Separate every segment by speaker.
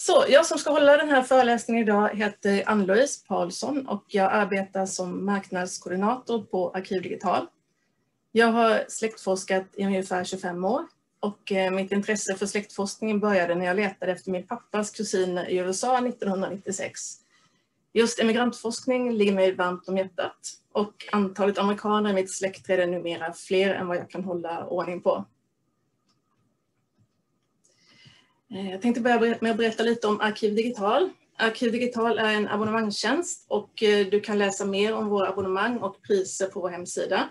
Speaker 1: Så jag som ska hålla den här föreläsningen idag heter Ann-Louise Paulsson och jag arbetar som marknadskoordinator på Arkiv Digital. Jag har släktforskat i ungefär 25 år och eh, mitt intresse för släktforskningen började när jag letade efter min pappas kusiner i USA 1996. Just emigrantforskning ligger mig varmt om hjärtat och antalet amerikaner i mitt släktträd är numera fler än vad jag kan hålla ordning på. Eh, Eh, jag tänkte börja med att berätta lite om Arkiv Digital. Arkiv Digital är en abonnemangstjänst och eh, du kan läsa mer om våra abonnemang och priser på vår hemsida.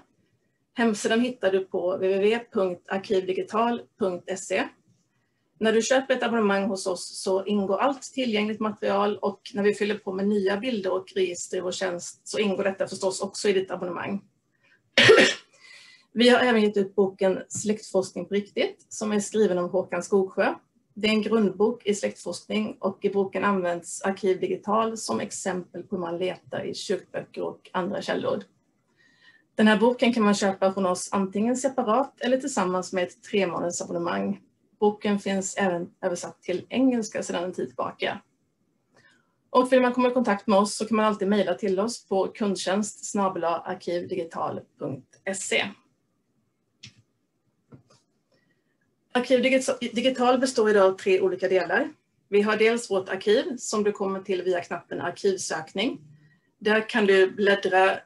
Speaker 1: Hemsidan hittar du på www.arkivdigital.se. När du köper ett abonnemang hos oss så ingår allt tillgängligt material och när vi fyller på med nya bilder och register i vår tjänst så ingår detta förstås också i ditt abonnemang. Vi har även gett ut boken Släktforskning på riktigt som är skriven av Håkan Skogsjö det är en grundbok i släktforskning och i boken används Arkiv Digital som exempel på hur man letar i kyrkböcker och andra källor. Den här boken kan man köpa från oss antingen separat eller tillsammans med ett tre abonnemang. Boken finns även översatt till engelska sedan en tid tillbaka. Och vill man komma i kontakt med oss så kan man alltid mejla till oss på kundtjänst arkivdigital.se. Arkiv Digital består idag av tre olika delar. Vi har dels vårt arkiv som du kommer till via knappen arkivsökning. Där kan du bläddra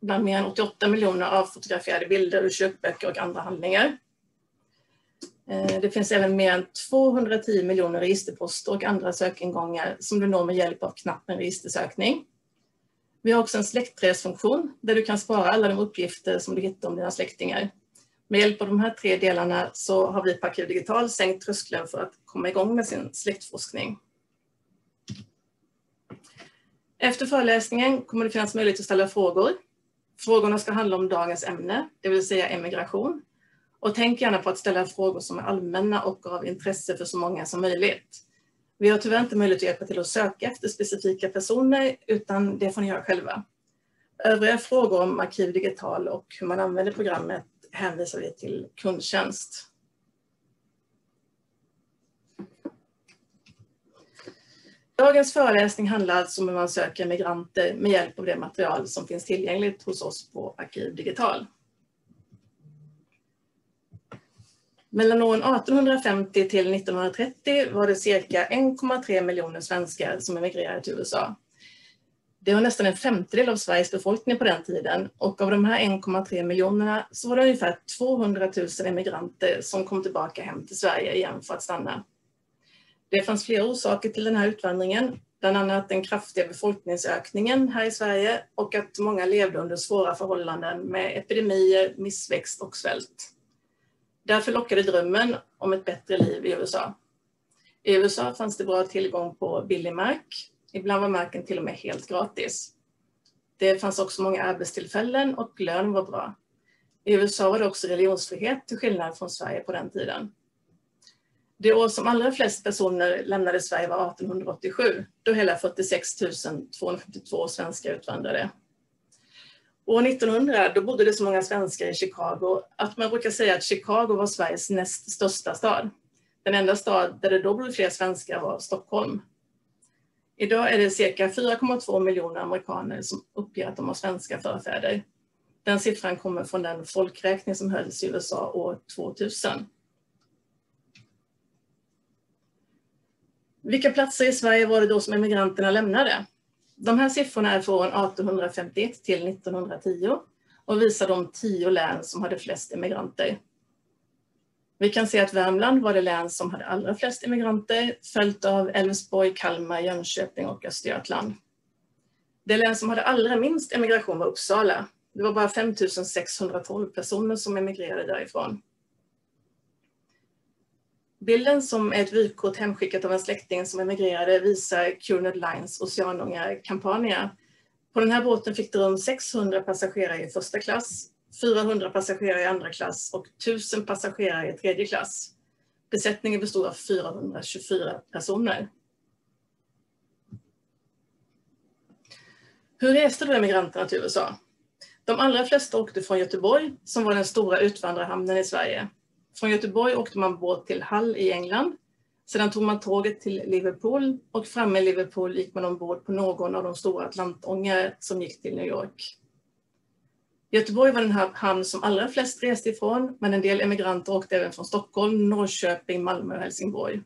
Speaker 1: bland mer än 88 miljoner avfotograferade bilder ur kyrkböcker och andra handlingar. Eh, det finns även mer än 210 miljoner registerposter och andra sökingångar som du når med hjälp av knappen registersökning. Vi har också en släktträdsfunktion där du kan spara alla de uppgifter som du hittar om dina släktingar. Med hjälp av de här tre delarna så har vi på Arkiv Digital sänkt tröskeln för att komma igång med sin släktforskning. Efter föreläsningen kommer det finnas möjlighet att ställa frågor. Frågorna ska handla om dagens ämne, det vill säga emigration. Och tänk gärna på att ställa frågor som är allmänna och av intresse för så många som möjligt. Vi har tyvärr inte möjlighet att hjälpa till att söka efter specifika personer, utan det får ni göra själva. Övriga frågor om Arkiv Digital och hur man använder programmet hänvisar vi till kundtjänst. Dagens föreläsning handlar alltså om hur man söker migranter med hjälp av det material som finns tillgängligt hos oss på Arkiv Digital. Mellan åren 1850 till 1930 var det cirka 1,3 miljoner svenskar som emigrerade till USA. Det var nästan en femtedel av Sveriges befolkning på den tiden och av de här 1,3 miljonerna så var det ungefär 200 000 emigranter som kom tillbaka hem till Sverige igen för att stanna. Det fanns flera orsaker till den här utvandringen, bland annat den kraftiga befolkningsökningen här i Sverige och att många levde under svåra förhållanden med epidemier, missväxt och svält. Därför lockade drömmen om ett bättre liv i USA. I USA fanns det bra tillgång på billig mark Ibland var marken till och med helt gratis. Det fanns också många arbetstillfällen och lön var bra. I USA var det också religionsfrihet till skillnad från Sverige på den tiden. Det år som allra flest personer lämnade Sverige var 1887, då hela 46 252 svenskar utvandrade. År 1900 då bodde det så många svenskar i Chicago att man brukar säga att Chicago var Sveriges näst största stad. Den enda stad där det då bodde fler svenskar var Stockholm. Idag är det cirka 4,2 miljoner amerikaner som uppger att de har svenska förfäder. Den siffran kommer från den folkräkning som hölls i USA år 2000. Vilka platser i Sverige var det då som emigranterna lämnade? De här siffrorna är från 1851 till 1910 och visar de tio län som hade flest emigranter. Vi kan se att Värmland var det län som hade allra flest immigranter, följt av Älvsborg, Kalmar, Jönköping och Östergötland. Det län som hade allra minst emigration var Uppsala. Det var bara 5 612 personer som emigrerade därifrån. Bilden som är ett vykort hemskickat av en släkting som emigrerade visar Cunard Lines Oceanånga Campania. På den här båten fick det rum 600 passagerare i första klass 400 passagerare i andra klass och 1000 passagerare i tredje klass. Besättningen bestod av 424 personer. Hur reste då emigranterna till USA? De allra flesta åkte från Göteborg, som var den stora utvandrarhamnen i Sverige. Från Göteborg åkte man båt till Hull i England. Sedan tog man tåget till Liverpool och framme i Liverpool gick man ombord på någon av de stora atlantångare som gick till New York. Göteborg var den här hamn som allra flest reste ifrån, men en del emigranter åkte även från Stockholm, Norrköping, Malmö och Helsingborg.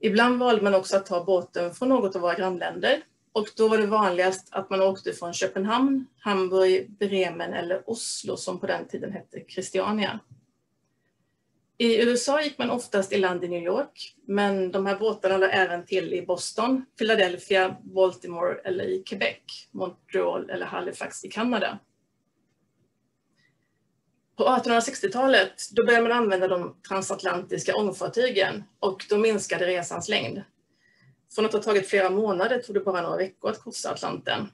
Speaker 1: Ibland valde man också att ta båten från något av våra grannländer och då var det vanligast att man åkte från Köpenhamn, Hamburg, Bremen eller Oslo som på den tiden hette Christiania. I USA gick man oftast i land i New York, men de här båtarna lade även till i Boston, Philadelphia, Baltimore eller i Quebec, Montreal eller Halifax i Kanada. På 1860-talet då började man använda de transatlantiska ångfartygen och då minskade resans längd. Från att ha tagit flera månader tog det bara några veckor att korsa Atlanten.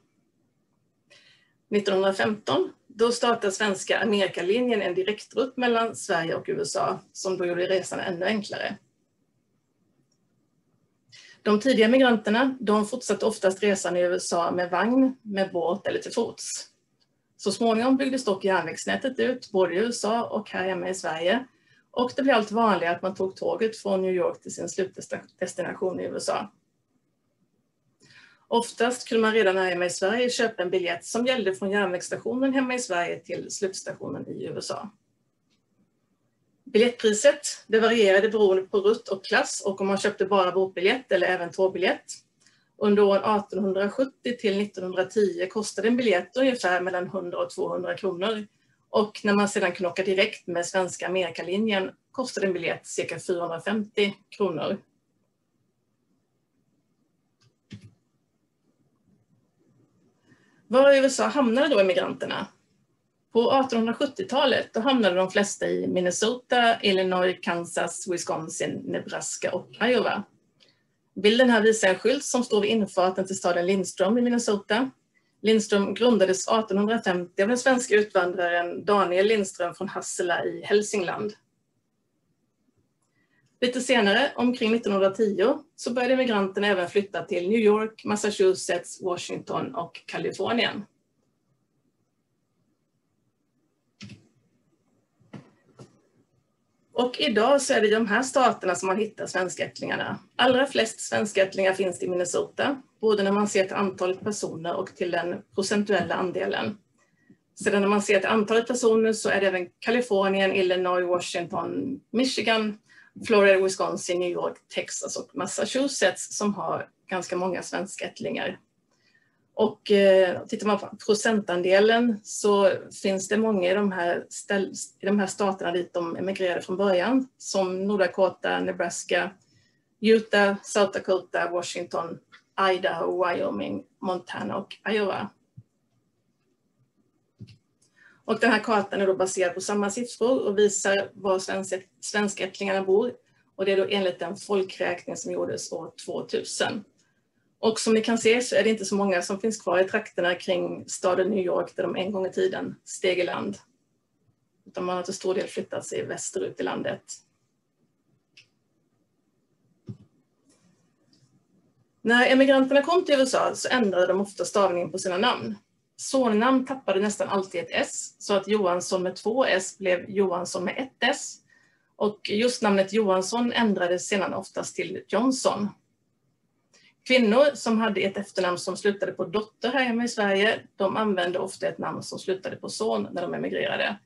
Speaker 1: 1915 då startade svenska Amerikalinjen en direktrutt mellan Sverige och USA som då gjorde resan ännu enklare. De tidiga migranterna de fortsatte oftast resan i USA med vagn, med båt eller till fots. Så småningom byggdes dock järnvägsnätet ut både i USA och här hemma i Sverige och det blev allt vanligare att man tog tåget från New York till sin slutdestination i USA. Oftast kunde man redan här hemma i Sverige köpa en biljett som gällde från järnvägsstationen hemma i Sverige till slutstationen i USA. Biljettpriset det varierade beroende på rutt och klass och om man köpte bara båtbiljett eller även tågbiljett. Under åren 1870 till 1910 kostade en biljett ungefär mellan 100 och 200 kronor. Och när man sedan kunde åka direkt med svenska Amerikalinjen kostade en biljett cirka 450 kronor. Var i USA hamnade då emigranterna? På 1870-talet då hamnade de flesta i Minnesota, Illinois, Kansas, Wisconsin, Nebraska och Iowa. Bilden här visar en skylt som står vid infarten till staden Lindström i Minnesota. Lindström grundades 1850 av den svenska utvandraren Daniel Lindström från Hassela i Hälsingland. Lite senare, omkring 1910, så började migranterna även flytta till New York, Massachusetts, Washington och Kalifornien. Och idag så är det i de här staterna som man hittar svenskättlingarna. Allra flest svenskättlingar finns i Minnesota, både när man ser till antalet personer och till den procentuella andelen. Sedan när man ser till antalet personer så är det även Kalifornien, Illinois, Washington, Michigan, Florida, Wisconsin, New York, Texas och Massachusetts som har ganska många svenskättlingar. Och eh, tittar man på procentandelen så finns det många i de, här ställ, i de här staterna dit de emigrerade från början, som Nordakota, Nebraska, Utah, South Dakota, Washington, Idaho, Wyoming, Montana och Iowa. Och den här kartan är då baserad på samma siffror och visar var svenskättlingarna bor. Och det är då enligt den folkräkning som gjordes år 2000. Och som ni kan se så är det inte så många som finns kvar i trakterna kring staden New York där de en gång i tiden steg i land. Utan man har till stor del flyttat sig västerut i landet. När emigranterna kom till USA så ändrade de ofta stavningen på sina namn. Sonnamn tappade nästan alltid ett S, så att Johansson med två S blev Johansson med ett S. Och just namnet Johansson ändrades sedan oftast till Johnson. Kvinnor som hade ett efternamn som slutade på dotter här hemma i Sverige, de använde ofta ett namn som slutade på son när de emigrerade.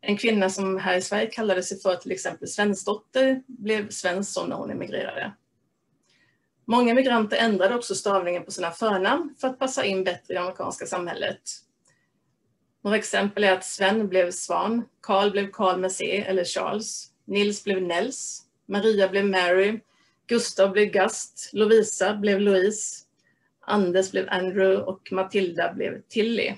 Speaker 1: En kvinna som här i Sverige kallade sig för till exempel Svensdotter blev Svensson när hon emigrerade. Många migranter ändrade också stavningen på sina förnamn för att passa in bättre i det amerikanska samhället. Några exempel är att Sven blev Svan, Karl blev Karl med C eller Charles, Nils blev Nels, Maria blev Mary, Gustav blev Gast, Lovisa blev Louise, Anders blev Andrew och Matilda blev Tilly.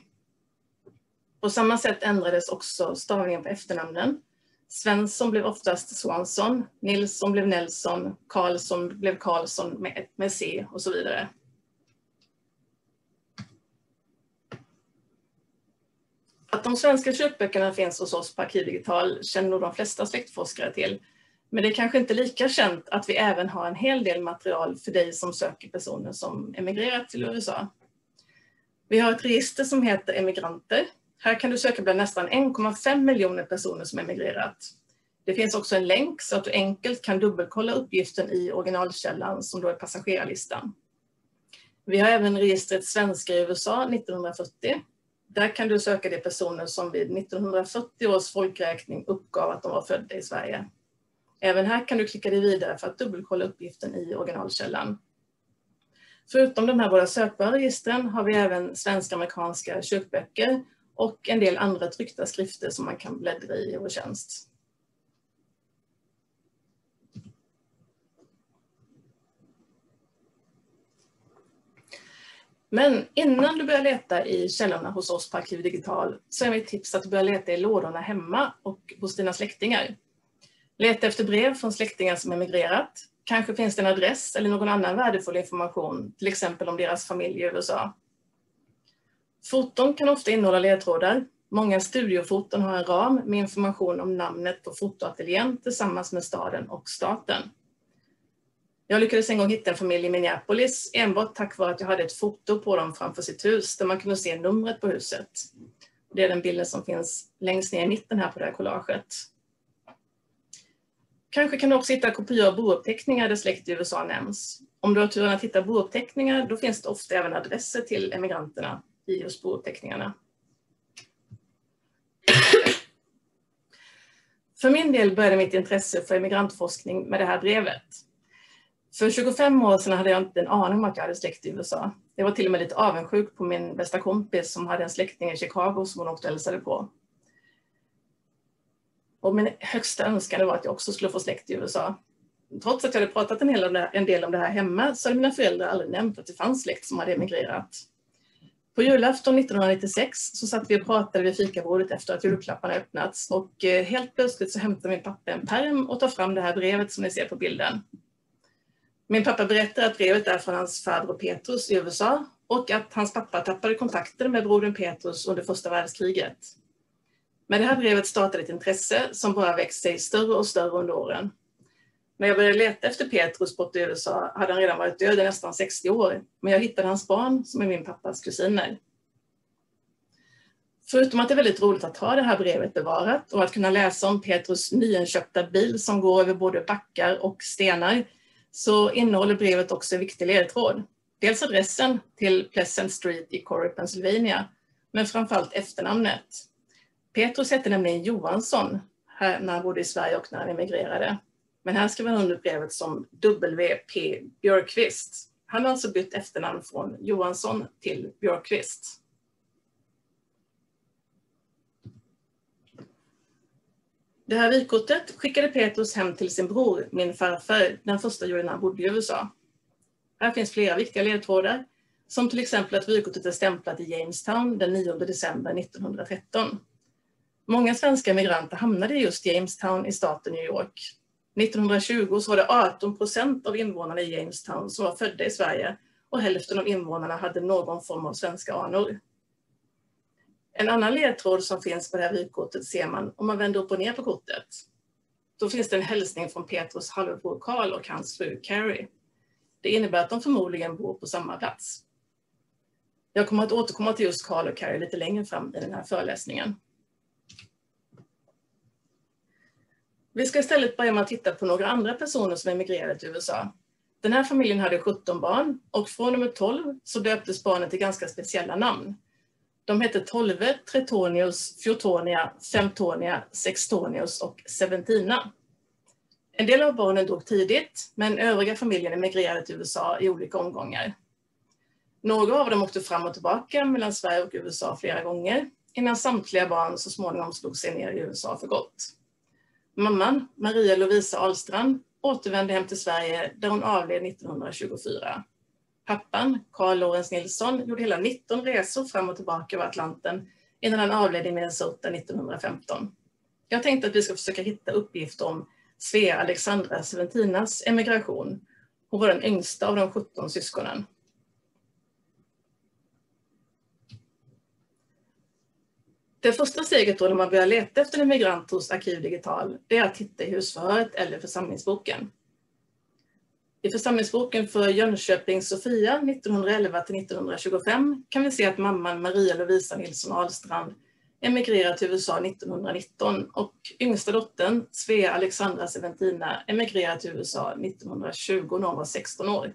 Speaker 1: På samma sätt ändrades också stavningen på efternamnen. Svensson blev oftast Swanson, Nilsson blev Nelson, Karlsson blev Karlsson med, med C och så vidare. Att de svenska köpböckerna finns hos oss på Arkivdigital känner nog de flesta släktforskare till. Men det är kanske inte lika känt att vi även har en hel del material för dig som söker personer som emigrerat till USA. Vi har ett register som heter Emigranter här kan du söka bland nästan 1,5 miljoner personer som emigrerat. Det finns också en länk så att du enkelt kan dubbelkolla uppgiften i originalkällan som då är passagerarlistan. Vi har även registret svenskar i USA 1940. Där kan du söka de personer som vid 1940 års folkräkning uppgav att de var födda i Sverige. Även här kan du klicka dig vidare för att dubbelkolla uppgiften i originalkällan. Förutom de här båda sökbara registren har vi även svensk-amerikanska kyrkböcker och en del andra tryckta skrifter som man kan bläddra i i vår tjänst. Men innan du börjar leta i källorna hos oss på Arkiv Digital så är mitt tips att du börjar leta i lådorna hemma och hos dina släktingar. Leta efter brev från släktingar som emigrerat. Kanske finns det en adress eller någon annan värdefull information, till exempel om deras familj i USA. Foton kan ofta innehålla ledtrådar. Många studiofoton har en ram med information om namnet på fotoateljén tillsammans med staden och staten. Jag lyckades en gång hitta en familj i Minneapolis enbart tack vare att jag hade ett foto på dem framför sitt hus där man kunde se numret på huset. Det är den bilden som finns längst ner i mitten här på det här collaget. Kanske kan du också hitta kopior av bouppteckningar där släkt i USA nämns. Om du har turen att hitta bouppteckningar, då finns det ofta även adresser till emigranterna i just bouppteckningarna. För min del började mitt intresse för emigrantforskning med det här brevet. För 25 år sedan hade jag inte en aning om att jag hade släkt i USA. Jag var till och med lite avundsjuk på min bästa kompis som hade en släkting i Chicago som hon också hälsade på. Och min högsta önskan var att jag också skulle få släkt i USA. Trots att jag hade pratat en, hel en del om det här hemma så hade mina föräldrar aldrig nämnt att det fanns släkt som hade emigrerat. På julafton 1996 så satt vi och pratade vid fikabordet efter att julklapparna öppnats och eh, helt plötsligt så hämtar min pappa en perm och tar fram det här brevet som ni ser på bilden. Min pappa berättar att brevet är från hans farbror Petrus i USA och att hans pappa tappade kontakten med brodern Petrus under första världskriget. Med det här brevet startade ett intresse som bara växt sig större och större under åren. När jag började leta efter Petrus bort i USA hade han redan varit död i nästan 60 år, men jag hittade hans barn som är min pappas kusiner. Förutom att det är väldigt roligt att ha det här brevet bevarat och att kunna läsa om Petrus nyinköpta bil som går över både backar och stenar så innehåller brevet också en viktig ledtråd. Dels adressen till Pleasant Street i Corey, Pennsylvania, men framförallt efternamnet. Petrus hette nämligen Johansson här när han bodde i Sverige och när han emigrerade. Men här skrev han under brevet som W.P. Björkqvist. Han har alltså bytt efternamn från Johansson till Björkqvist. Det här vykortet skickade Petrus hem till sin bror, min farfar, den första juli när han bodde i USA. Här finns flera viktiga ledtrådar, som till exempel att vykortet är stämplat i Jamestown den 9 december 1913. Många svenska migranter hamnade i just Jamestown i staten New York. 1920 så var det 18 procent av invånarna i Jamestown som var födda i Sverige och hälften av invånarna hade någon form av svenska anor. En annan ledtråd som finns på det här vykortet ser man om man vänder upp och ner på kortet. Då finns det en hälsning från Petrus halvbror Karl och hans fru Carrie. Det innebär att de förmodligen bor på samma plats. Jag kommer att återkomma till just Karl och Carrie lite längre fram i den här föreläsningen. Vi ska istället börja med att titta på några andra personer som emigrerade till USA. Den här familjen hade 17 barn och från nummer 12 så döptes barnen till ganska speciella namn. De hette Tolve, Tretonius, Fjortonia, Femtonia, Sextonius och Seventina. En del av barnen dog tidigt, men övriga familjen emigrerade till USA i olika omgångar. Några av dem åkte fram och tillbaka mellan Sverige och USA flera gånger, innan samtliga barn så småningom slog sig ner i USA för gott. Mamman, Maria Lovisa Ahlstrand, återvände hem till Sverige där hon avled 1924. Pappan, Carl Lorenz Nilsson, gjorde hela 19 resor fram och tillbaka över Atlanten innan han avled i Minnesota 1915. Jag tänkte att vi ska försöka hitta uppgifter om Svea Alexandra Seventinas emigration. Hon var den yngsta av de 17 syskonen. Det första steget då när man börjar leta efter en migrant hos ArkivDigital är att hitta i husförhöret eller församlingsboken. I församlingsboken för Jönköping Sofia 1911 till 1925 kan vi se att mamman Maria Lovisa Nilsson Ahlstrand emigrerade till USA 1919 och yngsta dottern, Svea Alexandra Seventina, emigrerade till USA 1920 när hon var 16 år.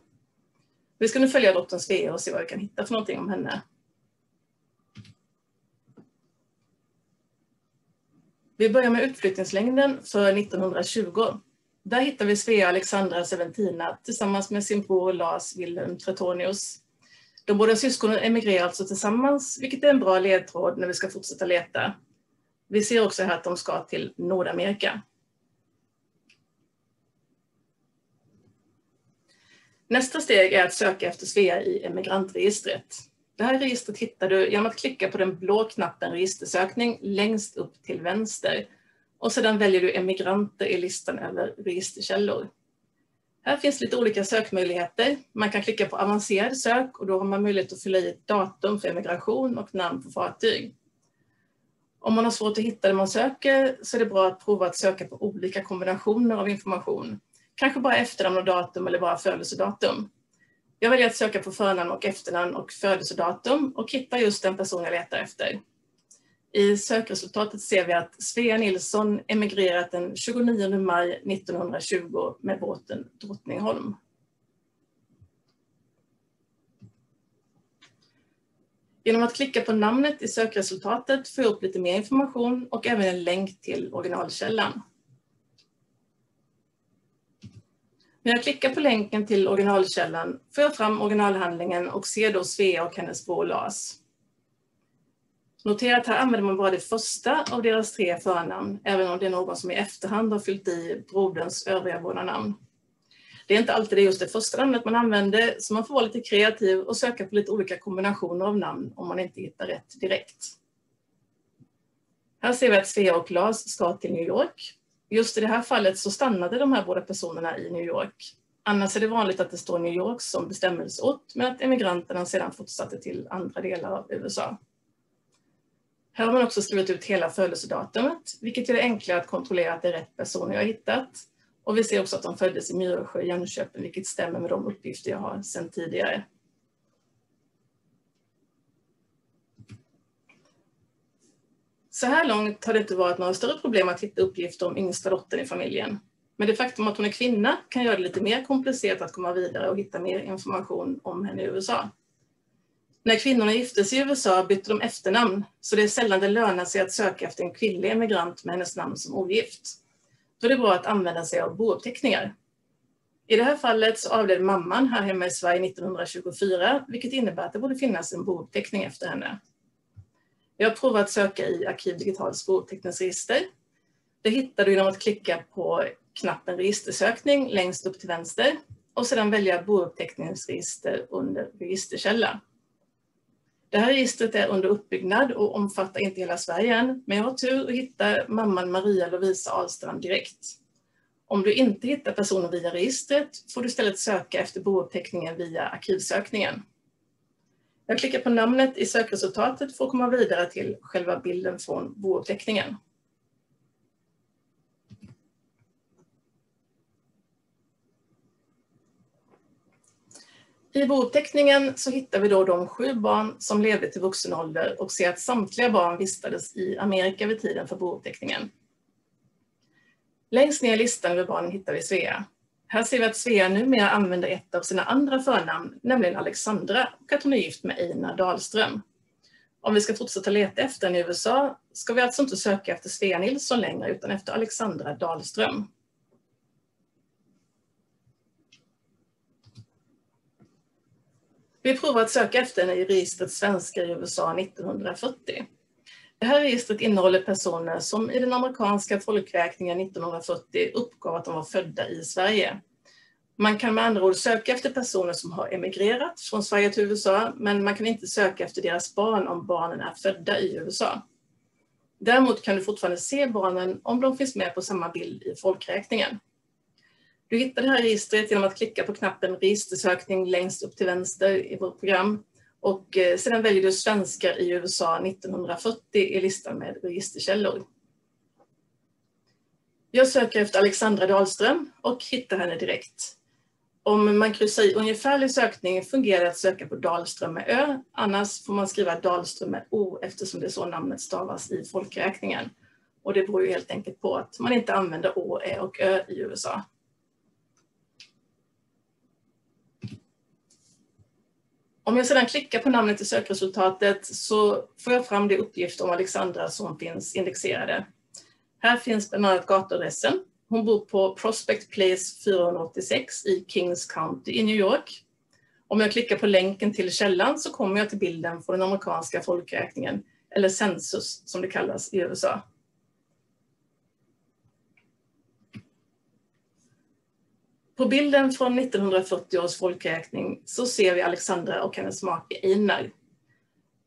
Speaker 1: Vi ska nu följa dottern Svea och se vad vi kan hitta för någonting om henne. Vi börjar med utflyttningslängden för 1920. Där hittar vi Svea Alexandra Seventina tillsammans med sin bror Lars Wilhelm Tretonius. De båda syskonen emigrerar alltså tillsammans, vilket är en bra ledtråd när vi ska fortsätta leta. Vi ser också här att de ska till Nordamerika. Nästa steg är att söka efter Svea i emigrantregistret. Det här registret hittar du genom att klicka på den blå knappen registersökning längst upp till vänster och sedan väljer du emigranter i listan över registerkällor. Här finns lite olika sökmöjligheter. Man kan klicka på avancerad sök och då har man möjlighet att fylla i ett datum för emigration och namn på fartyg. Om man har svårt att hitta det man söker så är det bra att prova att söka på olika kombinationer av information. Kanske bara efternamn och datum eller bara födelsedatum. Jag väljer att söka på förnamn och efternamn och födelsedatum och hittar just den person jag letar efter. I sökresultatet ser vi att Svea Nilsson emigrerat den 29 maj 1920 med båten Drottningholm. Genom att klicka på namnet i sökresultatet får jag upp lite mer information och även en länk till originalkällan. När jag klickar på länken till originalkällan får jag fram originalhandlingen och ser då Svea och hennes bror Lars. Notera att här använder man bara det första av deras tre förnamn, även om det är någon som i efterhand har fyllt i broderns övriga båda namn. Det är inte alltid det just det första namnet man använder, så man får vara lite kreativ och söka på lite olika kombinationer av namn om man inte hittar rätt direkt. Här ser vi att Svea och Lars ska till New York. Just i det här fallet så stannade de här båda personerna i New York. Annars är det vanligt att det står New York som bestämmelseort, men att emigranterna sedan fortsatte till andra delar av USA. Här har man också skrivit ut hela födelsedatumet, vilket gör det enklare att kontrollera att det är rätt personer jag har hittat. Och vi ser också att de föddes i Myresjö, i Jönköping, vilket stämmer med de uppgifter jag har sedan tidigare. Så här långt har det inte varit några större problem att hitta uppgifter om yngsta dottern i familjen. Men det faktum att hon är kvinna kan göra det lite mer komplicerat att komma vidare och hitta mer information om henne i USA. När kvinnorna gifte sig i USA bytte de efternamn, så det är sällan det lönar sig att söka efter en kvinnlig emigrant med hennes namn som ogift. Då är det bra att använda sig av bouppteckningar. I det här fallet så avled mamman här hemma i Sverige 1924, vilket innebär att det borde finnas en bouppteckning efter henne. Jag har provat att söka i Arkiv Digitals bouppteckningsregister. Det hittar du genom att klicka på knappen registersökning längst upp till vänster och sedan välja bouppteckningsregister under registerkälla. Det här registret är under uppbyggnad och omfattar inte hela Sverige än, men jag har tur och hittar mamman Maria Lovisa Ahlstrand direkt. Om du inte hittar personen via registret får du istället söka efter bouppteckningen via arkivsökningen. Jag klickar på namnet i sökresultatet för att komma vidare till själva bilden från bouppteckningen. I bouppteckningen så hittar vi då de sju barn som levde till vuxen ålder och ser att samtliga barn vistades i Amerika vid tiden för bouppteckningen. Längst ner i listan över barnen hittar vi Svea. Här ser vi att Svea numera använder ett av sina andra förnamn, nämligen Alexandra, och att hon är gift med Einar Dahlström. Om vi ska fortsätta leta efter henne i USA ska vi alltså inte söka efter Svea Nilsson längre utan efter Alexandra Dahlström. Vi provar att söka efter henne i registret svenskar i USA 1940. Det här registret innehåller personer som i den amerikanska folkräkningen 1940 uppgav att de var födda i Sverige. Man kan med andra ord söka efter personer som har emigrerat från Sverige till USA, men man kan inte söka efter deras barn om barnen är födda i USA. Däremot kan du fortfarande se barnen om de finns med på samma bild i folkräkningen. Du hittar det här registret genom att klicka på knappen registersökning längst upp till vänster i vårt program och eh, sedan väljer du svenskar i USA 1940 i listan med registerkällor. Jag söker efter Alexandra Dahlström och hittar henne direkt. Om man kryssar i ungefärlig sökning fungerar det att söka på Dahlström med Ö, annars får man skriva Dahlström med O eftersom det är så namnet stavas i folkräkningen. Och det beror ju helt enkelt på att man inte använder Å, Ä e och Ö i USA. Om jag sedan klickar på namnet i sökresultatet så får jag fram de uppgifter om Alexandra som finns indexerade. Här finns bland annat gatuadressen. Hon bor på Prospect Place 486 i Kings County i New York. Om jag klickar på länken till källan så kommer jag till bilden från den amerikanska folkräkningen, eller census som det kallas i USA. På bilden från 1940 års folkräkning så ser vi Alexandra och hennes make Einar.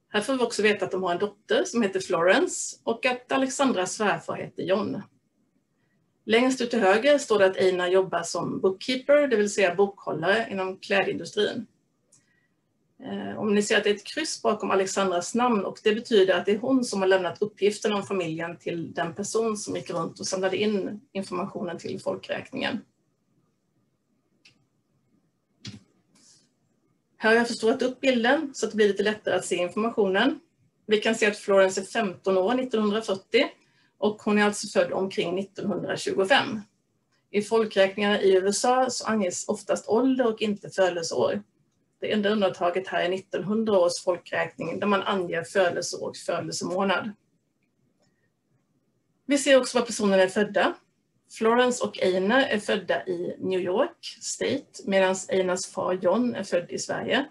Speaker 1: Här får vi också veta att de har en dotter som heter Florence och att Alexandras svärfar heter John. Längst ut till höger står det att Einar jobbar som bookkeeper, det vill säga bokhållare inom klädindustrin. Eh, om ni ser att det är ett kryss bakom Alexandras namn och det betyder att det är hon som har lämnat uppgifterna om familjen till den person som gick runt och samlade in informationen till folkräkningen. Här har jag förstorat upp bilden så att det blir lite lättare att se informationen. Vi kan se att Florence är 15 år 1940 och hon är alltså född omkring 1925. I folkräkningarna i USA så anges oftast ålder och inte födelseår. Det enda undantaget här är 1900 års folkräkning där man anger födelseår och födelsemånad. Vi ser också var personerna är födda. Florence och Einar är födda i New York State medan Einars far John är född i Sverige.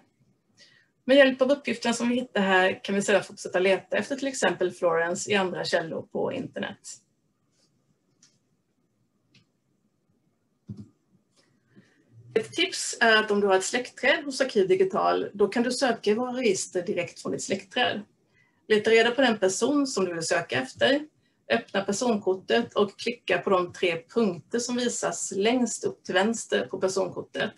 Speaker 1: Med hjälp av uppgifterna som vi hittar här kan vi sedan fortsätta leta efter till exempel Florence i andra källor på internet. Ett tips är att om du har ett släktträd hos Arkiv Digital, då kan du söka i våra register direkt från ditt släktträd. Leta reda på den person som du vill söka efter öppna personkortet och klicka på de tre punkter som visas längst upp till vänster på personkortet.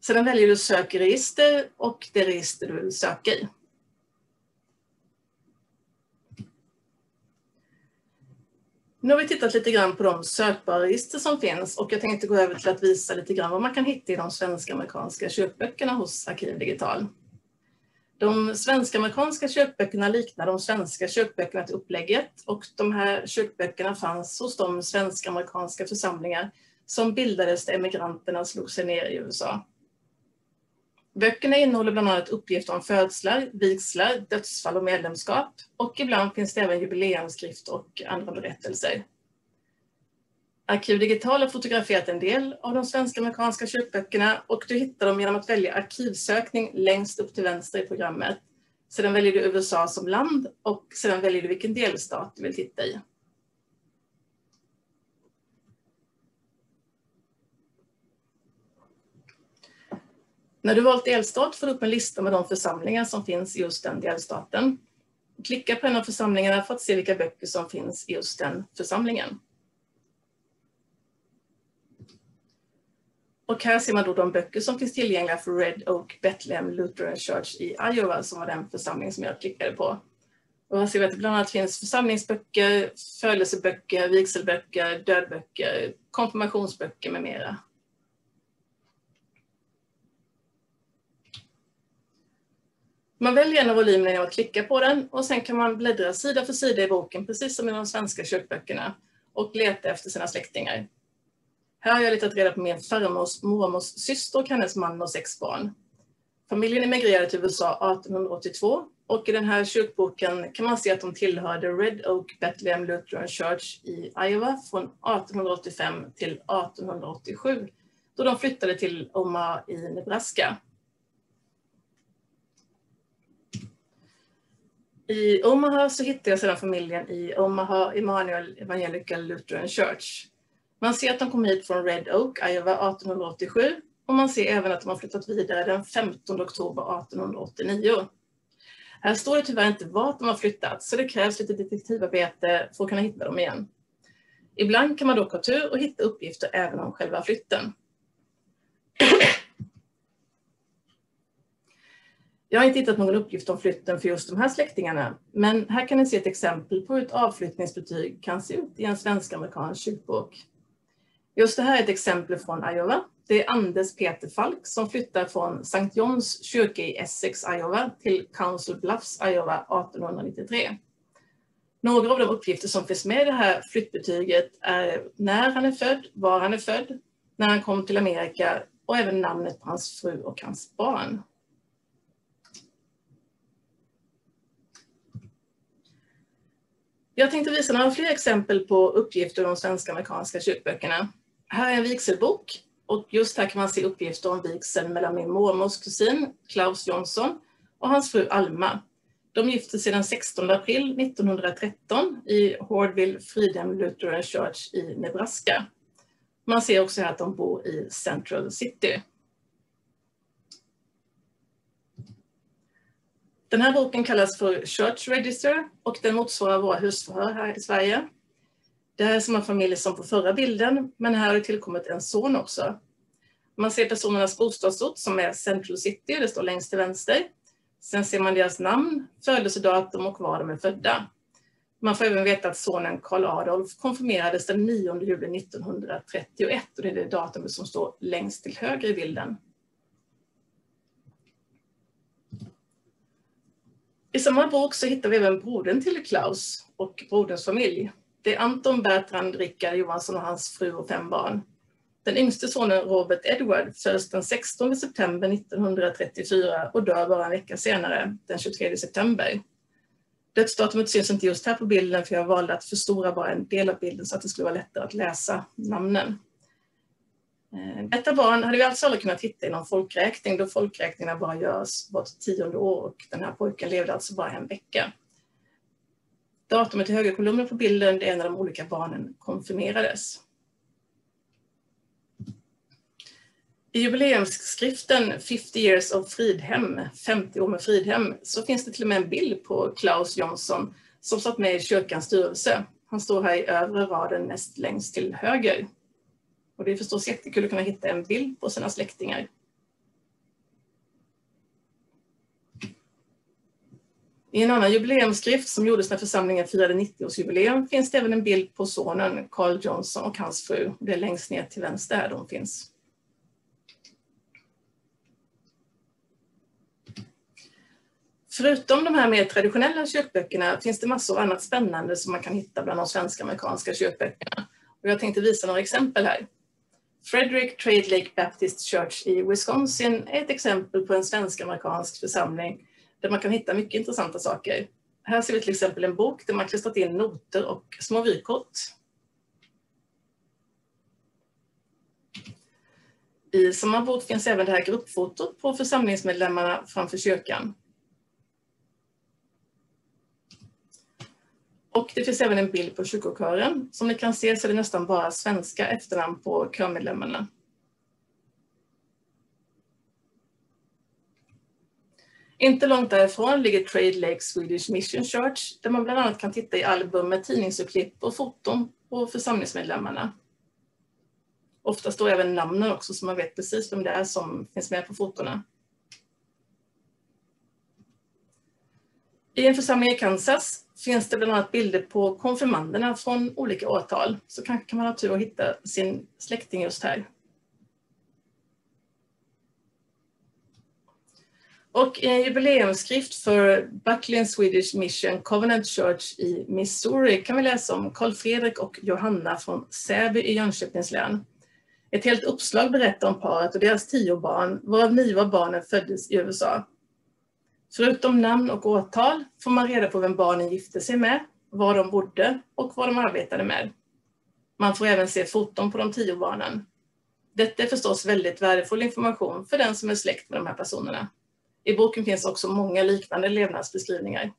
Speaker 1: Sedan väljer du sök i register och det register du vill söka i. Nu har vi tittat lite grann på de sökbara register som finns och jag tänkte gå över till att visa lite grann vad man kan hitta i de svensk-amerikanska köpböckerna hos Arkiv Digital. De svensk-amerikanska köpböckerna liknar de svenska köpböckerna till upplägget och de här köpböckerna fanns hos de svensk-amerikanska församlingar som bildades där emigranterna slog sig ner i USA. Böckerna innehåller bland annat uppgifter om födslar, vigslar, dödsfall och medlemskap och ibland finns det även jubileumsskrift och andra berättelser. Arkiv Digital har fotograferat en del av de svenska amerikanska kyrkböckerna och du hittar dem genom att välja arkivsökning längst upp till vänster i programmet. Sedan väljer du USA som land och sedan väljer du vilken delstat du vill titta i. När du valt delstat får du upp en lista med de församlingar som finns i just den delstaten. Klicka på en av församlingarna för att se vilka böcker som finns i just den församlingen. Och här ser man då de böcker som finns tillgängliga för Red Oak Bethlehem Lutheran Church i Iowa som var den församling som jag klickade på. Och här ser vi att det bland annat finns församlingsböcker, födelseböcker, vigselböcker, dödböcker, konfirmationsböcker med mera. Man väljer en av volymerna genom att klicka på den och sen kan man bläddra sida för sida i boken, precis som i de svenska kyrkböckerna, och leta efter sina släktingar. Här har jag letat reda på min farmors mormors syster och hennes man och sex barn. Familjen emigrerade till USA 1882 och i den här kyrkboken kan man se att de tillhörde Red Oak Bethlehem Lutheran Church i Iowa från 1885 till 1887 då de flyttade till Omaha i Nebraska. I Omaha så hittade jag sedan familjen i Omaha Emanuel Evangelical Lutheran Church. Man ser att de kom hit från Red Oak, Iowa 1887 och man ser även att de har flyttat vidare den 15 oktober 1889. Här står det tyvärr inte vart de har flyttat så det krävs lite detektivarbete för att kunna hitta dem igen. Ibland kan man dock ha tur och hitta uppgifter även om själva flytten. Jag har inte hittat någon uppgift om flytten för just de här släktingarna, men här kan ni se ett exempel på hur ett avflyttningsbetyg kan se ut i en svensk-amerikansk kyrkbok. Just det här är ett exempel från Iowa Det är Anders Peter Falk som flyttar från St. Johns kyrka i Essex, Iowa till Council Bluffs, Iowa 1893. Några av de uppgifter som finns med i det här flyttbetyget är när han är född, var han är född, när han kom till Amerika och även namnet på hans fru och hans barn. Jag tänkte visa några fler exempel på uppgifter om de svenska amerikanska kyrkböckerna. Här är en vigselbok och just här kan man se uppgifter om vigseln mellan min mormors kusin Klaus Jonsson och hans fru Alma. De gifte sig den 16 april 1913 i Hordville Freedom Lutheran Church i Nebraska. Man ser också här att de bor i Central City. Den här boken kallas för Church Register och den motsvarar våra husförhör här i Sverige. Det här är samma familj som på förra bilden, men här har det tillkommit en son också. Man ser personernas bostadsort som är Central City, det står längst till vänster. Sen ser man deras namn, födelsedatum och var de är födda. Man får även veta att sonen Karl Adolf konfirmerades den 9 juli 1931 och det är det datumet som står längst till höger i bilden. I samma bok så hittar vi även brodern till Klaus och broderns familj. Det är Anton Bertrand Rickard Johansson och hans fru och fem barn. Den yngste sonen Robert Edward föds den 16 september 1934 och dör bara en vecka senare, den 23 september. Dödsdatumet syns inte just här på bilden för jag valde att förstora bara en del av bilden så att det skulle vara lättare att läsa namnen. Eh, detta barn hade vi alltså aldrig kunnat hitta i någon folkräkning då folkräkningarna bara görs vart tionde år och den här pojken levde alltså bara en vecka. Datumet i högerkolumnen på bilden är när de olika barnen konfirmerades. I jubileumsskriften 50 years of Fridhem, 50 år med Fridhem, så finns det till och med en bild på Klaus Jonsson som satt med i kyrkans styrelse. Han står här i övre raden näst längst till höger. Och det är förstås jättekul att kunna hitta en bild på sina släktingar. I en annan jubileumsskrift som gjordes när församlingen firade 90-årsjubileum finns det även en bild på sonen Carl Johnson och hans fru. Det är längst ner till vänster där de finns. Förutom de här mer traditionella kyrkböckerna finns det massor av annat spännande som man kan hitta bland de svenska amerikanska kyrkböckerna. Och jag tänkte visa några exempel här. Frederick Trade Lake Baptist Church i Wisconsin är ett exempel på en svensk-amerikansk församling där man kan hitta mycket intressanta saker. Här ser vi till exempel en bok där man klistrat in noter och små vykort. I samma bok finns även det här gruppfotot på församlingsmedlemmarna framför kyrkan. Och det finns även en bild på kyrkokören. Som ni kan se så är det nästan bara svenska efternamn på körmedlemmarna. Inte långt därifrån ligger Trade Lake Swedish Mission Church där man bland annat kan titta i album med tidningsurklipp och foton på församlingsmedlemmarna. Ofta står även namnen också så man vet precis vem det är som finns med på fotona. I en församling i Kansas finns det bland annat bilder på konfirmanderna från olika årtal. Så kanske kan man ha tur att hitta sin släkting just här. Och i en jubileumsskrift för Buckley Swedish Mission Covenant Church i Missouri kan vi läsa om Karl Fredrik och Johanna från Säby i Jönköpings län. Ett helt uppslag berättar om paret och deras tio barn, varav nio av barnen föddes i USA. Förutom namn och årtal får man reda på vem barnen gifte sig med, var de bodde och vad de arbetade med. Man får även se foton på de tio barnen. Detta är förstås väldigt värdefull information för den som är släkt med de här personerna. I boken finns också många liknande levnadsbeskrivningar.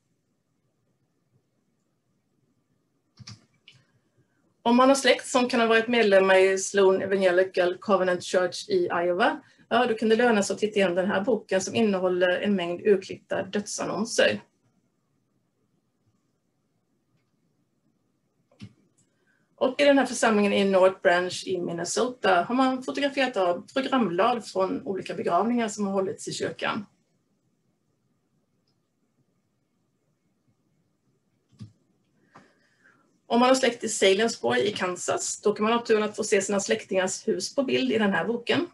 Speaker 1: Om man har släkt som kan ha varit medlemmar i Sloan Evangelical Covenant Church i Iowa ja, då kan det löna sig att titta igenom den här boken som innehåller en mängd urklippta dödsannonser. Och i den här församlingen i North Branch i Minnesota har man fotograferat av programblad från olika begravningar som har hållits i kyrkan. Om man har släkt i Saliensburg i Kansas, då kan man ha turen att få se sina släktingars hus på bild i den här boken.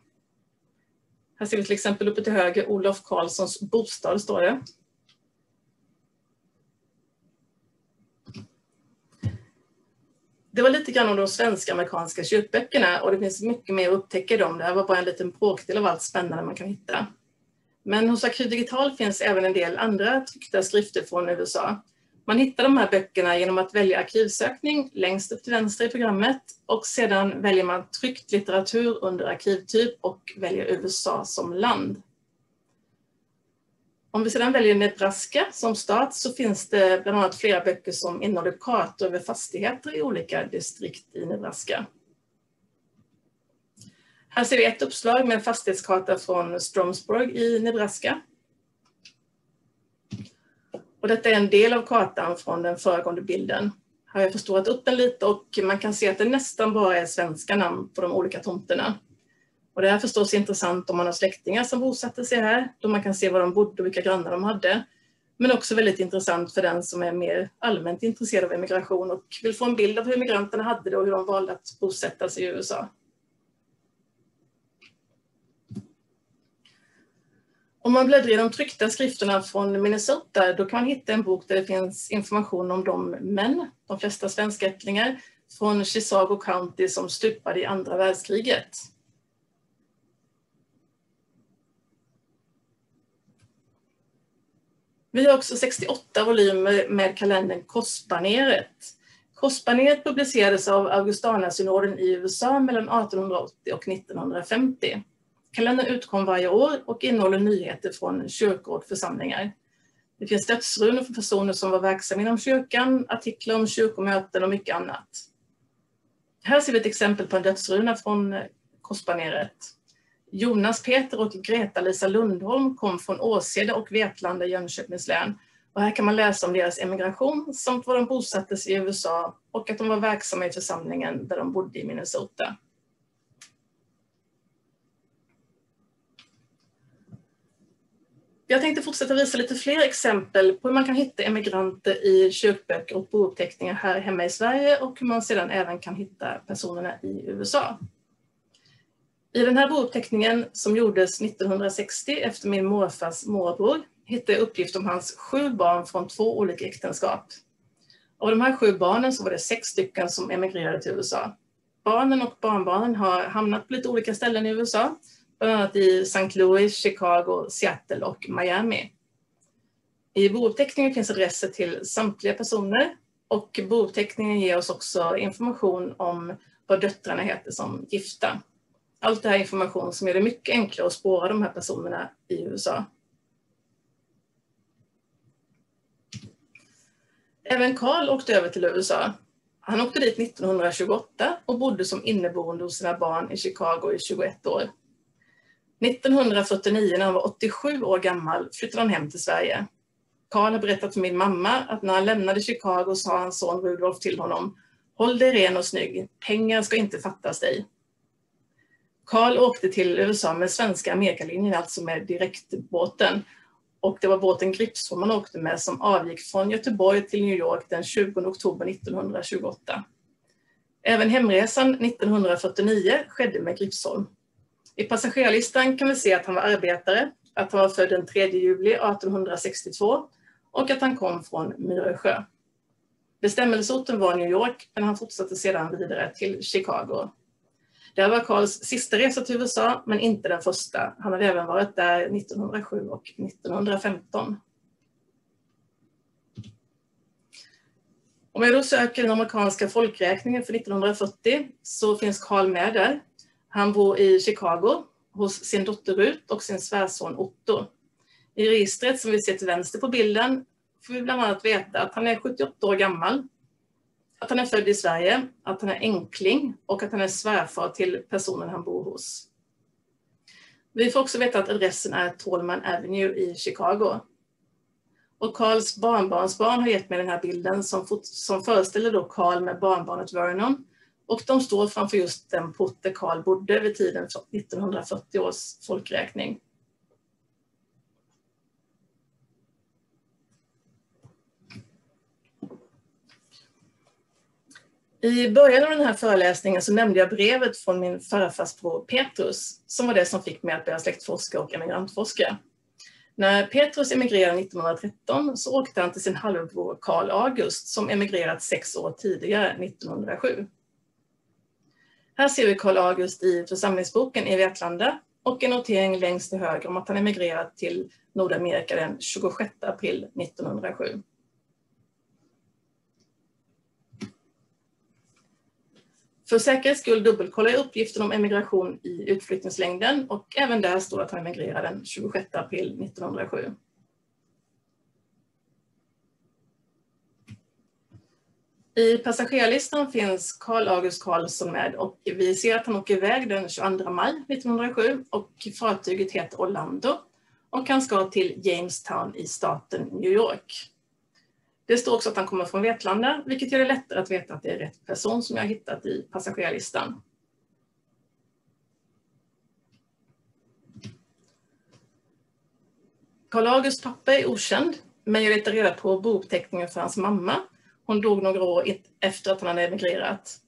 Speaker 1: Här ser vi till exempel uppe till höger Olof Karlssons bostad, står det. Det var lite grann om de svenska amerikanska kyrkböckerna och det finns mycket mer att upptäcka i dem. Det här var bara en liten bråkdel av allt spännande man kan hitta. Men hos Arkiv Digital finns även en del andra tryckta skrifter från USA. Man hittar de här böckerna genom att välja arkivsökning längst upp till vänster i programmet och sedan väljer man tryckt litteratur under arkivtyp och väljer USA som land. Om vi sedan väljer Nebraska som stat så finns det bland annat flera böcker som innehåller kartor över fastigheter i olika distrikt i Nebraska. Här ser vi ett uppslag med en fastighetskarta från Stromsburg i Nebraska. Och detta är en del av kartan från den föregående bilden. Här har jag förstorat upp den lite och man kan se att det nästan bara är svenska namn på de olika tomterna. Och det är förstås intressant om man har släktingar som bosatte sig här, då man kan se var de bodde och vilka grannar de hade. Men också väldigt intressant för den som är mer allmänt intresserad av emigration och vill få en bild av hur migranterna hade det och hur de valde att bosätta sig i USA. Om man bläddrar i de tryckta skrifterna från Minnesota, då kan man hitta en bok där det finns information om de män, de flesta svenskättlingar, från Chisago County som stupade i andra världskriget. Vi har också 68 volymer med kalendern Korsbaneret. Korsbaneret publicerades av Augustanasynoden i USA mellan 1880 och 1950. Kalendern utkom varje år och innehåller nyheter från kyrkor och församlingar. Det finns dödsrunor för personer som var verksamma inom kyrkan, artiklar om kyrkomöten och mycket annat. Här ser vi ett exempel på en dödsruna från eh, korsbaneret. Jonas Peter och Greta-Lisa Lundholm kom från Åsede och Vetlanda i Jönköpings län. Och här kan man läsa om deras emigration samt var de bosatte sig i USA och att de var verksamma i församlingen där de bodde i Minnesota. Jag tänkte fortsätta visa lite fler exempel på hur man kan hitta emigranter i kyrkböcker och bouppteckningar här hemma i Sverige och hur man sedan även kan hitta personerna i USA. I den här bouppteckningen som gjordes 1960 efter min morfars morbror hittade jag uppgift om hans sju barn från två olika äktenskap. Av de här sju barnen så var det sex stycken som emigrerade till USA. Barnen och barnbarnen har hamnat på lite olika ställen i USA bland annat i St. Louis, Chicago, Seattle och Miami. I bouppteckningen finns adresser till samtliga personer och bouppteckningen ger oss också information om vad döttrarna heter som gifta. Allt det här är information som gör det mycket enklare att spåra de här personerna i USA. Även Karl åkte över till USA. Han åkte dit 1928 och bodde som inneboende hos sina barn i Chicago i 21 år. 1949 när han var 87 år gammal flyttade han hem till Sverige. Karl har berättat för min mamma att när han lämnade Chicago sa hans son Rudolf till honom Håll dig ren och snygg, pengar ska inte fattas dig. Karl åkte till USA med svenska Amerikalinjen, alltså med direktbåten. Och det var båten Gripsholm han åkte med som avgick från Göteborg till New York den 20 oktober 1928. Även hemresan 1949 skedde med Gripsholm. I passagerarlistan kan vi se att han var arbetare, att han var född den 3 juli 1862 och att han kom från Myresjö. Bestämmelseorten var New York, men han fortsatte sedan vidare till Chicago. Det var Karls sista resa till USA, men inte den första. Han hade även varit där 1907 och 1915. Om jag då söker den amerikanska folkräkningen för 1940 så finns Karl med där. Han bor i Chicago hos sin dotter Rut och sin svärson Otto. I registret som vi ser till vänster på bilden får vi bland annat veta att han är 78 år gammal, att han är född i Sverige, att han är enkling och att han är svärfar till personen han bor hos. Vi får också veta att adressen är Tolman Avenue i Chicago. Och Karls barnbarnsbarn har gett mig den här bilden som, som föreställer då Karl med barnbarnet Vernon och de står framför just den port där Karl bodde vid tiden för 1940 års folkräkning. I början av den här föreläsningen så nämnde jag brevet från min farfars bror Petrus, som var det som fick mig att börja släktforska och emigrantforska. När Petrus emigrerade 1913 så åkte han till sin halvbror Karl August som emigrerat sex år tidigare, 1907. Här ser vi Karl August i församlingsboken i Vetlanda och en notering längst till höger om att han emigrerat till Nordamerika den 26 april 1907. För säkerhets skull dubbelkollar jag uppgiften om emigration i utflyttningslängden och även där står att han emigrerade den 26 april 1907. I passagerarlistan finns Karl August Karlsson med och vi ser att han åker iväg den 22 maj 1907 och fartyget heter Orlando och han ska till Jamestown i staten New York. Det står också att han kommer från Vetlanda, vilket gör det lättare att veta att det är rätt person som jag har hittat i passagerarlistan. Karl Augusts pappa är okänd, men jag letar reda på bouppteckningen för hans mamma. Hon dog några år efter att han hade emigrerat.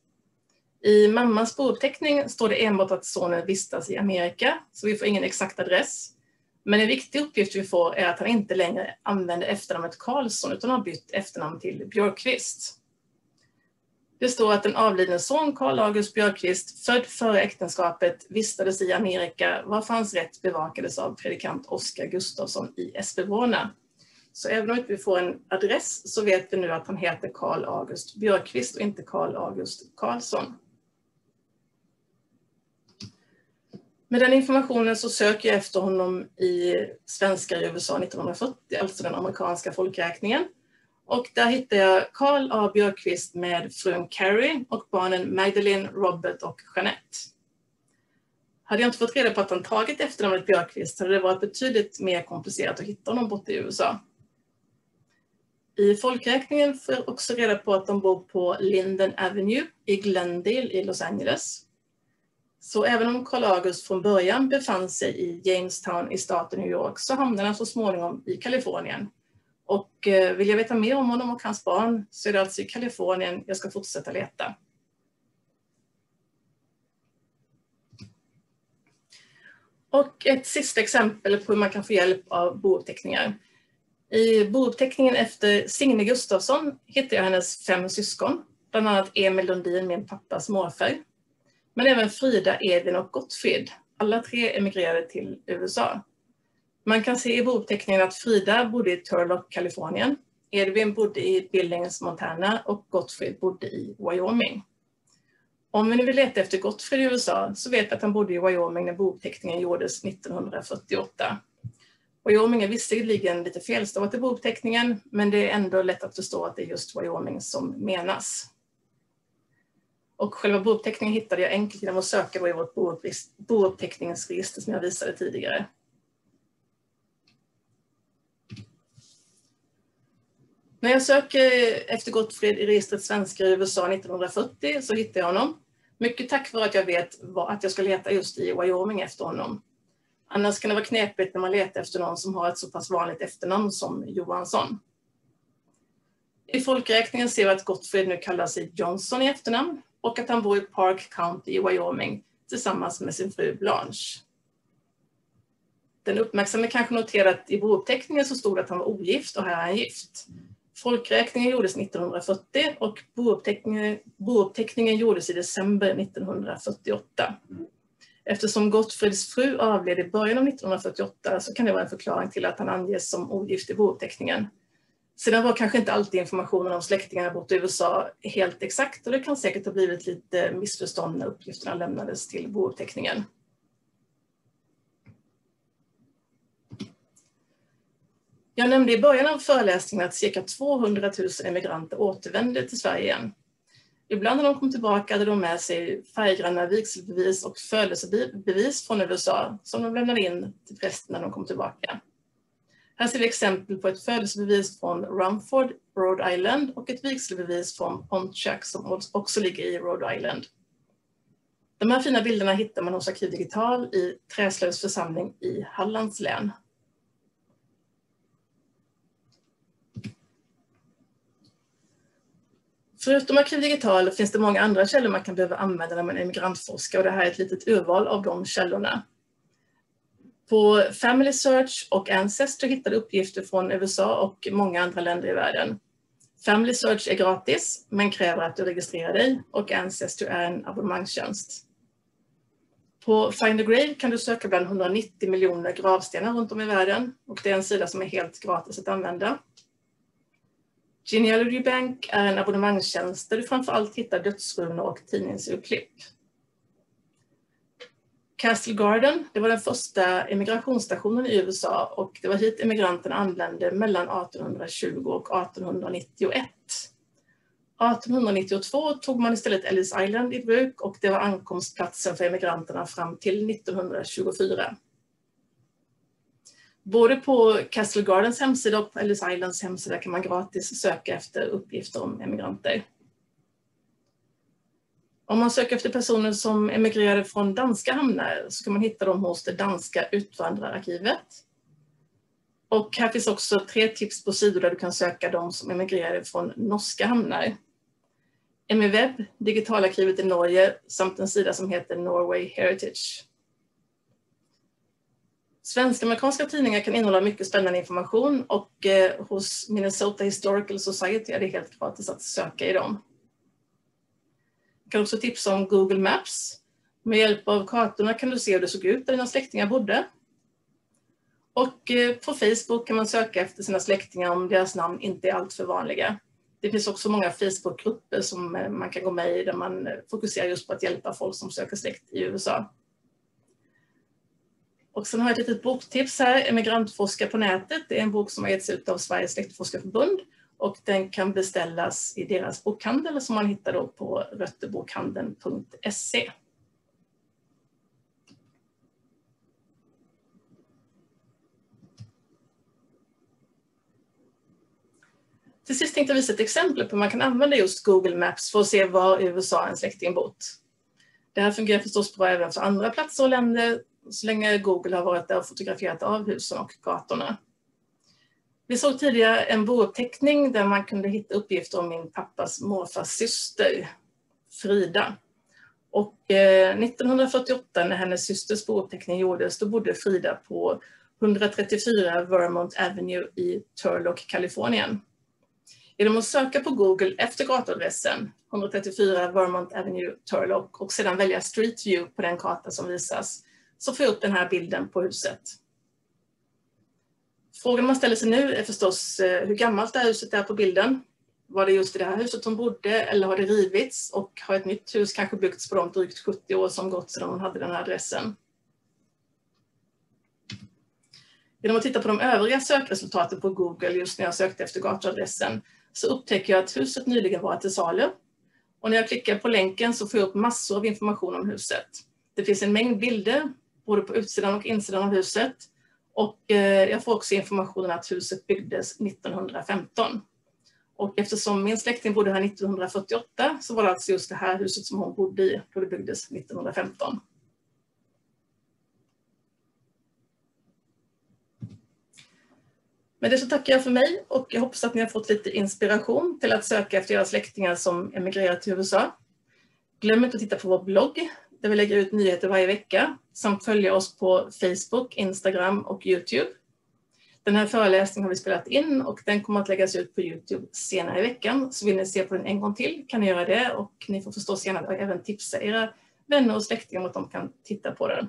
Speaker 1: I mammans bouppteckning står det enbart att sonen vistas i Amerika, så vi får ingen exakt adress. Men en viktig uppgift vi får är att han inte längre använder efternamnet Karlsson utan har bytt efternamn till Björkqvist. Det står att den avlidne son, Karl August Björkqvist, född före äktenskapet, vistades i Amerika varför hans rätt bevakades av predikant Oskar Gustafsson i Espebrona. Så även om vi inte får en adress så vet vi nu att han heter Karl August Björkqvist och inte Karl August Karlsson. Med den informationen så söker jag efter honom i svenskar i USA 1940, alltså den amerikanska folkräkningen. Och där hittar jag Karl A Björkqvist med frun Carrie och barnen Magdalene, Robert och Jeanette. Hade jag inte fått reda på att han tagit efternamnet Björkqvist hade det varit betydligt mer komplicerat att hitta honom borta i USA. I folkräkningen får jag också reda på att de bor på Linden Avenue i Glendale i Los Angeles. Så även om Karl August från början befann sig i Jamestown i staten New York så hamnade han så småningom i Kalifornien. Och eh, vill jag veta mer om honom och hans barn så är det alltså i Kalifornien jag ska fortsätta leta. Och ett sista exempel på hur man kan få hjälp av bouppteckningar. I bouppteckningen efter Signe Gustafsson hittar jag hennes fem syskon, bland annat Emil Lundin, min pappas morfar. Men även Frida, Edvin och Gottfrid. Alla tre emigrerade till USA. Man kan se i bouppteckningen att Frida bodde i Turlock, Kalifornien. Edvin bodde i Billings, Montana och Gottfrid bodde i Wyoming. Om vi nu vill leta efter Gottfrid i USA så vet vi att han bodde i Wyoming när bouppteckningen gjordes 1948. Wyoming är visserligen lite felstavat i bouppteckningen men det är ändå lätt att förstå att det är just Wyoming som menas. Och själva bouppteckningen hittade jag enkelt genom att söka i vårt bouppteckningsregister som jag visade tidigare. När jag söker efter Gottfrid i registret svenskar i USA 1940 så hittar jag honom. Mycket tack vare att jag vet att jag ska leta just i Wyoming efter honom. Annars kan det vara knepigt när man letar efter någon som har ett så pass vanligt efternamn som Johansson. I folkräkningen ser vi att Gottfrid nu kallar sig Johnson i efternamn och att han bor i Park County i Wyoming tillsammans med sin fru Blanche. Den uppmärksamme kanske noterat att i bouppteckningen så stod det att han var ogift och här är han gift. Folkräkningen gjordes 1940 och bouppteckningen, bouppteckningen gjordes i december 1948. Eftersom Gottfrids fru avled i början av 1948 så kan det vara en förklaring till att han anges som ogift i bouppteckningen. Sedan var kanske inte alltid informationen om släktingarna borta i USA helt exakt och det kan säkert ha blivit lite missförstånd när uppgifterna lämnades till bouppteckningen. Jag nämnde i början av föreläsningen att cirka 200 000 emigranter återvände till Sverige igen. Ibland när de kom tillbaka hade de med sig färggranna vigselbevis och födelsebevis från USA som de lämnade in till prästen när de kom tillbaka. Här ser vi exempel på ett födelsebevis från Rumford, Rhode Island och ett vigselbevis från Pontiac som också ligger i Rhode Island. De här fina bilderna hittar man hos Arkiv Digital i Träslövs församling i Hallands län. Förutom Arkiv Digital finns det många andra källor man kan behöva använda när man emigrantforskar och det här är ett litet urval av de källorna. På Family Search och Ancestry hittar du uppgifter från USA och många andra länder i världen. Family Search är gratis men kräver att du registrerar dig och Ancestry är en abonnemangstjänst. På Find a Grave kan du söka bland 190 miljoner gravstenar runt om i världen och det är en sida som är helt gratis att använda. Genealogy Bank är en abonnemangstjänst där du framförallt hittar dödsrunor och tidningsurklipp. Castle Garden, det var den första emigrationsstationen i USA och det var hit emigranterna anlände mellan 1820 och 1891. 1892 tog man istället Ellis Island i bruk och det var ankomstplatsen för emigranterna fram till 1924. Både på Castle Gardens hemsida och på Ellis Islands hemsida kan man gratis söka efter uppgifter om emigranter. Om man söker efter personer som emigrerade från danska hamnar så kan man hitta dem hos det danska utvandrararkivet. Och här finns också tre tips på sidor där du kan söka de som emigrerade från norska hamnar. MIWeb, digitalarkivet i Norge, samt en sida som heter Norway Heritage. Svensk-amerikanska tidningar kan innehålla mycket spännande information och eh, hos Minnesota Historical Society är det helt gratis att söka i dem. Jag kan också tipsa om Google Maps. Med hjälp av kartorna kan du se hur det såg ut där dina släktingar bodde. Och eh, på Facebook kan man söka efter sina släktingar om deras namn inte är alltför vanliga. Det finns också många Facebookgrupper som eh, man kan gå med i där man eh, fokuserar just på att hjälpa folk som söker släkt i USA. Och sen har jag ett litet boktips här, Emigrantforska på nätet. Det är en bok som har getts ut av Sveriges släktforskarförbund och den kan beställas i deras bokhandel som man hittar då på rötterbokhandeln.se. Till sist tänkte jag visa ett exempel på hur man kan använda just Google Maps för att se var i USA en släkting bott. Det här fungerar förstås bra även för andra platser och länder så länge Google har varit där och fotograferat av husen och gatorna. Vi såg tidigare en bouppteckning där man kunde hitta uppgifter om min pappas morfars syster Frida. Och eh, 1948 när hennes systers bouppteckning gjordes, då bodde Frida på 134 Vermont Avenue i Turlock, Kalifornien. Genom att söka på Google efter gatuadressen 134 Vermont Avenue, Turlock och sedan välja Street View på den karta som visas så får jag upp den här bilden på huset. Frågan man ställer sig nu är förstås eh, hur gammalt det här huset är på bilden. Var det just i det här huset hon bodde eller har det rivits och har ett nytt hus kanske byggts på de drygt 70 år som gått sedan hon hade den här adressen? Genom att titta på de övriga sökresultaten på Google just när jag sökte efter gatuadressen så upptäcker jag att huset nyligen var till salu. Och när jag klickar på länken så får jag upp massor av information om huset. Det finns en mängd bilder både på utsidan och insidan av huset. Och eh, jag får också informationen att huset byggdes 1915. Och eftersom min släkting bodde här 1948 så var det alltså just det här huset som hon bodde i då det byggdes 1915. Med det så tackar jag för mig och jag hoppas att ni har fått lite inspiration till att söka efter era släktingar som emigrerat till USA. Glöm inte att titta på vår blogg där vi lägger ut nyheter varje vecka samt följa oss på Facebook, Instagram och Youtube. Den här föreläsningen har vi spelat in och den kommer att läggas ut på Youtube senare i veckan. Så vill ni se på den en gång till kan ni göra det och ni får förstås gärna även tipsa era vänner och släktingar om att de kan titta på den.